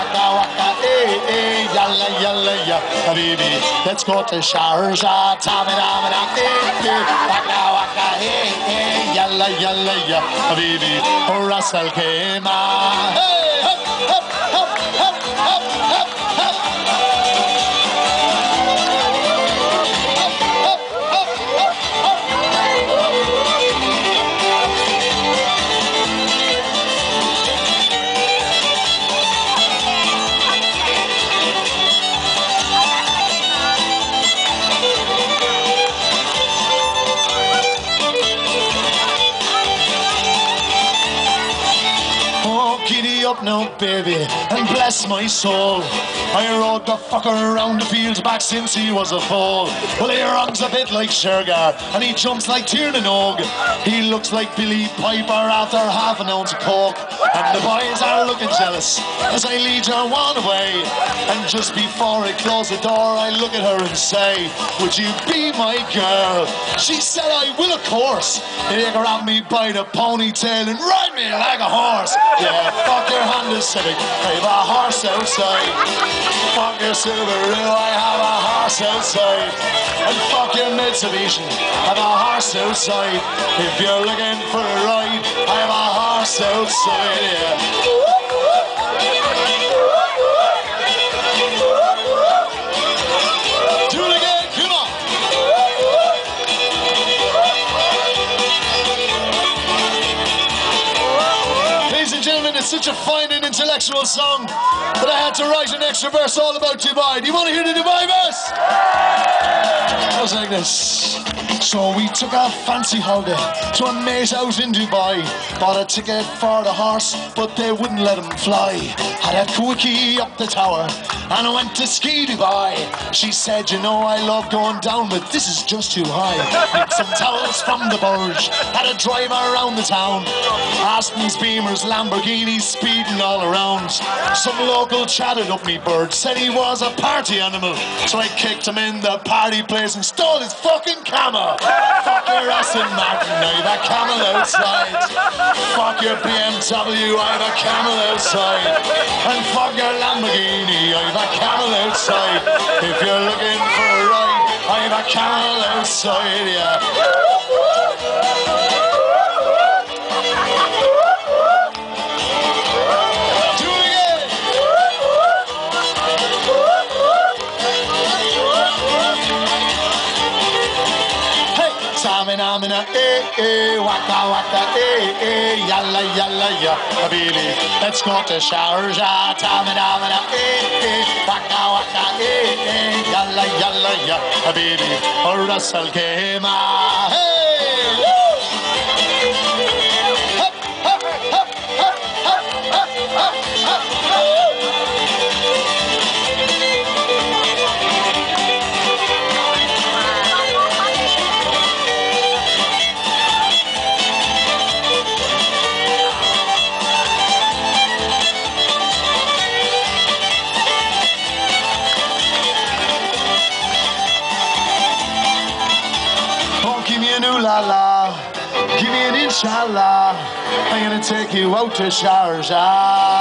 waka waka, eh, eh, yalla yalla ya. Let's go to Sharjah, tamina mina, eh, eh, waka waka, eh, eh, yalla yalla ya, Al Khaimah. Hey, Oh, giddy up now, baby, and bless my soul. I rode the fucker around the fields back since he was a foal. Well, he runs a bit like Shergar, and he jumps like Tír na nÓg. He looks like Billie Piper after half an ounce of coke. And the boys are looking jealous as I lead her one away. And just before I close the door, I look at her and say, Would you be my girl? She said, I will, of course. They grab me by the ponytail and ride me like a horse. Yeah, fuck your Honda Civic. I have a horse outside. Fuck your Subaru. I have a horse outside. And fuck your Mitsubishi. I have a horse outside. If you're looking for a ride, I have a horse outside. Yeah. Such a fine and intellectual song that I had to write an extra verse all about Dubai. Do you want to hear the Dubai verse? It goes like this. So we took a fancy holiday to a mate out in Dubai. Bought a ticket for the horse, but they wouldn't let him fly. Had a quickie up the tower and I went to ski Dubai. She said, you know, I love going down, but this is just too high. Nicked some towels from the Burj, had a drive around the town. Astons, Beamers, Lamborghinis speeding all around. Some local chatted up me bird, said he was a party animal. So I kicked him in the party place and stole his fucking camel. Fuck your Aston Martin, I have a camel outside. Fuck your BMW, I have a camel outside. And fuck your Lamborghini, I have a camel outside. If you're looking for a ride, I have a camel outside, yeah. Samina, mina, eh, eh, waka, waka, eh, eh, yalla, yalla, ya, habibi. Let's go to Sharjah, tamina, mina, eh, eh, waka, waka, eh, eh, yalla, yalla, ya. Ras Al Khaimah. Hey! Give me an ooh la la, give me an inshallah. I'm gonna take you out to Sharjah.